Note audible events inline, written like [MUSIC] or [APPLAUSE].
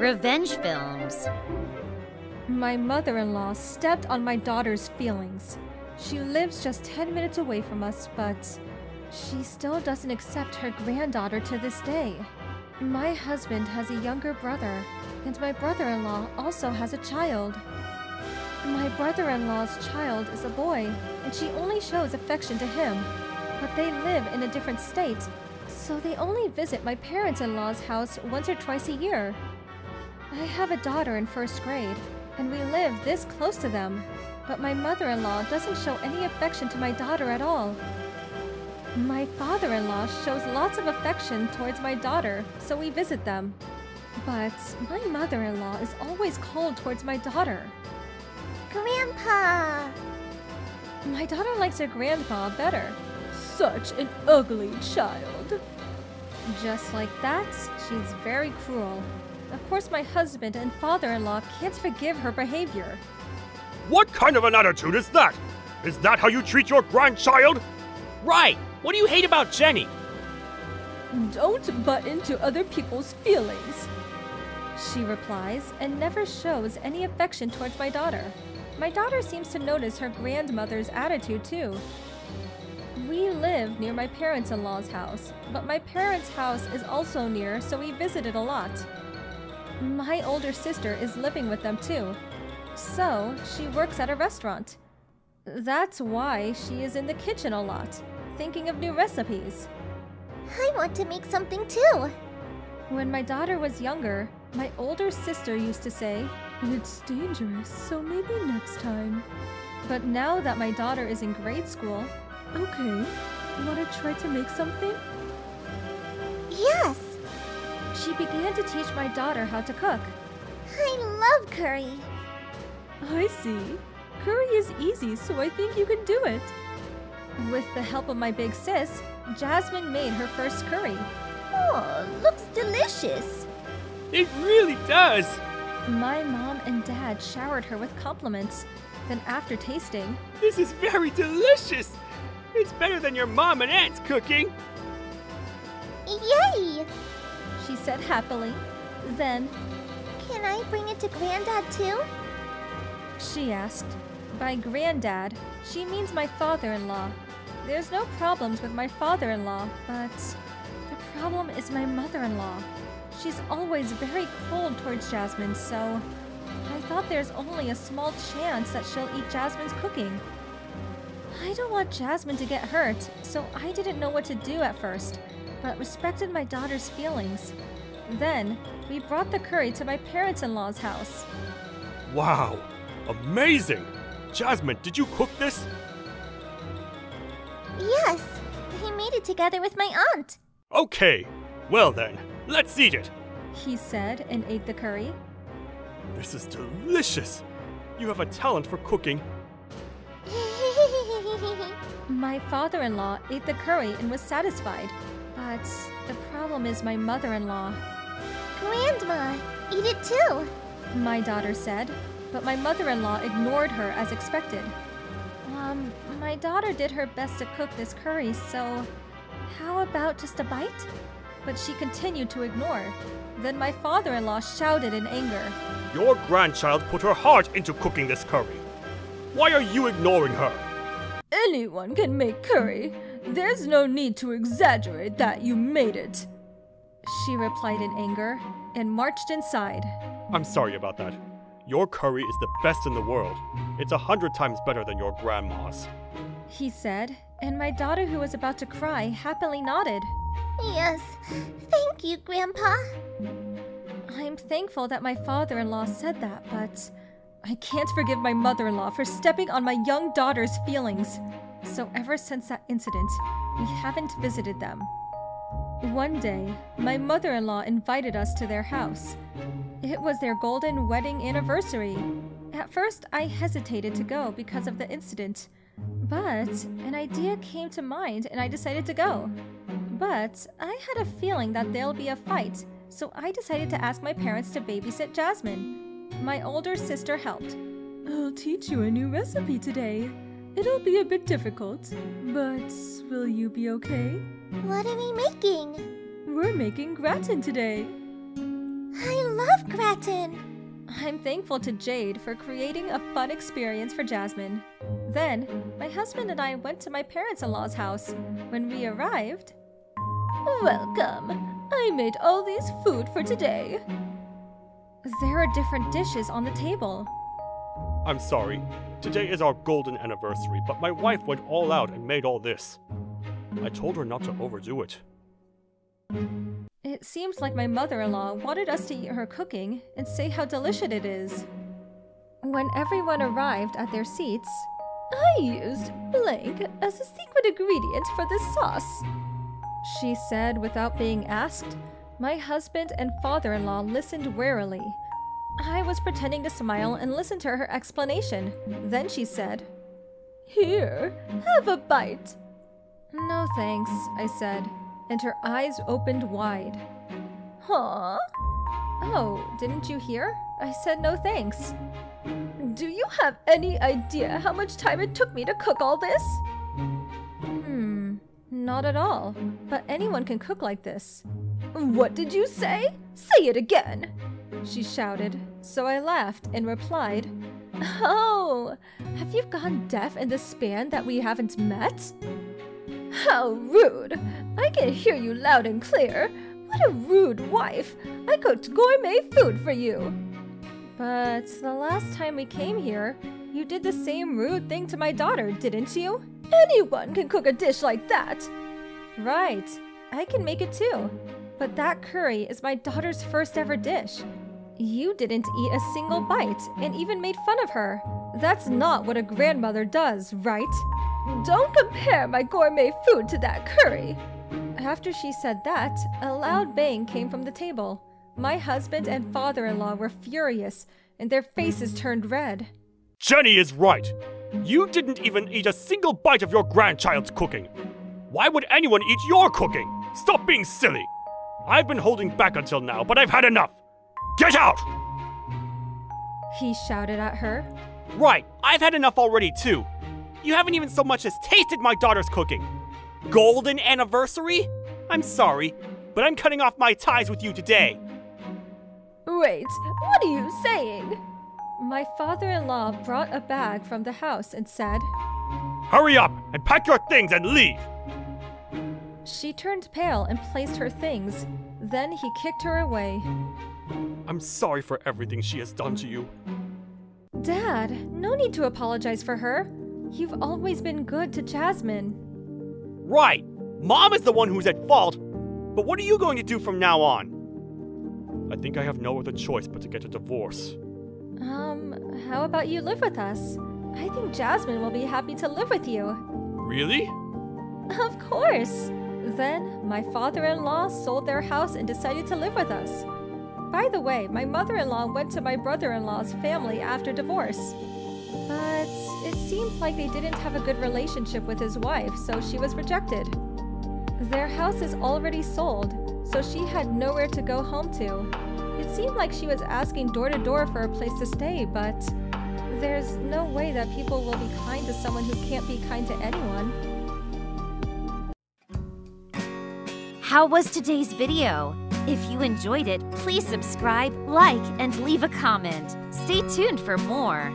Revenge Films. My mother in law stepped on my daughter's feelings. She lives just 10 minutes away from us, but she still doesn't accept her granddaughter to this day. My husband has a younger brother, and my brother in law also has a child. My brother in law's child is a boy, and she only shows affection to him. But they live in a different state, so they only visit my parents in law's house once or twice a year. I have a daughter in first grade, and we live this close to them, but my mother in law doesn't show any affection to my daughter at all. My father in law shows lots of affection towards my daughter, so we visit them. But my mother in law is always cold towards my daughter. Grandpa! My daughter likes her grandpa better. Such an ugly child. Just like that, she's very cruel. Of course, my husband and father in law can't forgive her behavior. What kind of an attitude is that? Is that how you treat your grandchild? Right! What do you hate about Jenny? Don't butt into other people's feelings. She replies and never shows any affection towards my daughter. My daughter seems to notice her grandmother's attitude too. We live near my parents in law's house, but my parents' house is also near, so we visited a lot. My older sister is living with them too, so she works at a restaurant. That's why she is in the kitchen a lot, thinking of new recipes. I want to make something too. When my daughter was younger, my older sister used to say, It's dangerous, so maybe next time. But now that my daughter is in grade school, okay, wanna try to make something? Yes! She began to teach my daughter how to cook. I love curry. I see. Curry is easy, so I think you can do it. With the help of my big sis, Jasmine made her first curry. Oh, looks delicious. It really does! My mom and dad showered her with compliments. Then, after tasting, This is very delicious! It's better than your mom and aunt's cooking! Yay! She said happily. Then, Can I bring it to Granddad too? she asked. By granddad, she means my father in law. There's no problems with my father in law, but the problem is my mother in law. She's always very cold towards Jasmine, so I thought there's only a small chance that she'll eat Jasmine's cooking. I don't want Jasmine to get hurt, so I didn't know what to do at first, but respected my daughter's feelings. Then, we brought the curry to my parents in law's house. Wow, amazing! Jasmine, did you cook this? Yes, we made it together with my aunt. Okay, well then, let's eat it. He said and ate the curry. This is delicious. You have a talent for cooking. [LAUGHS] My father in law ate the curry and was satisfied. But the problem is my mother in law. Grandma, eat it too. My daughter said, but my mother in law ignored her as expected. Um, my daughter did her best to cook this curry, so how about just a bite? But she continued to ignore. Then my father in law shouted in anger. Your grandchild put her heart into cooking this curry. Why are you ignoring her? Anyone can make curry. There's no need to exaggerate that you made it. She replied in anger and marched inside. I'm sorry about that. Your curry is the best in the world. It's a hundred times better than your grandma's. He said, and my daughter, who was about to cry, happily nodded. Yes, thank you, Grandpa. I'm thankful that my father in law said that, but I can't forgive my mother in law for stepping on my young daughter's feelings. So, ever since that incident, we haven't visited them. One day, my mother in law invited us to their house. It was their golden wedding anniversary. At first, I hesitated to go because of the incident, but an idea came to mind and I decided to go. But I had a feeling that there'll be a fight, so I decided to ask my parents to babysit Jasmine. My older sister helped. I'll teach you a new recipe today. It'll be a bit difficult, but will you be okay? What are we making? We're making gratin today. I love love gratin. I'm thankful to Jade for creating a fun experience for Jasmine. Then, my husband and I went to my parents in law's house. When we arrived, Welcome! I made all these food for today. There are different dishes on the table. I'm sorry. Today is our golden anniversary, but my wife went all out and made all this. I told her not to overdo it. It seems like my mother in law wanted us to eat her cooking and say how delicious it is. When everyone arrived at their seats, I used blank as a secret ingredient for this sauce. She said without being asked. My husband and father in law listened warily. I was pretending to smile and listen to her explanation. Then she said, Here, have a bite. No thanks, I said, and her eyes opened wide. Huh? Oh, didn't you hear? I said no thanks. Do you have any idea how much time it took me to cook all this? Hmm, not at all. But anyone can cook like this. What did you say? Say it again! She shouted, so I laughed and replied, Oh, have you gone deaf in the span that we haven't met? How rude! I can hear you loud and clear. What a rude wife! I cooked gourmet food for you. But the last time we came here, you did the same rude thing to my daughter, didn't you? Anyone can cook a dish like that. Right, I can make it too. But that curry is my daughter's first ever dish. You didn't eat a single bite and even made fun of her. That's not what a grandmother does, right? Don't compare my gourmet food to that curry. After she said that, a loud bang came from the table. My husband and father in law were furious, and their faces turned red. Jenny is right! You didn't even eat a single bite of your grandchild's cooking! Why would anyone eat your cooking? Stop being silly! I've been holding back until now, but I've had enough! Get out! He shouted at her. Right, I've had enough already too. You haven't even so much as tasted my daughter's cooking. Golden anniversary? I'm sorry, but I'm cutting off my ties with you today. Wait, what are you saying? My father in law brought a bag from the house and said, Hurry up and pack your things and leave! She turned pale and placed her things. Then he kicked her away. I'm sorry for everything she has done to you. Dad, no need to apologize for her. You've always been good to Jasmine. Right, Mom is the one who's at fault. But what are you going to do from now on? I think I have no other choice but to get a divorce. Um, how about you live with us? I think Jasmine will be happy to live with you. Really? Of course. Then, my father in law sold their house and decided to live with us. By the way, my mother in law went to my brother in law's family after divorce. But it seems like they didn't have a good relationship with his wife, so she was rejected. Their house is already sold, so she had nowhere to go home to. It seemed like she was asking door to door for a place to stay, but there's no way that people will be kind to someone who can't be kind to anyone. How was today's video? If you enjoyed it, please subscribe, like, and leave a comment. Stay tuned for more.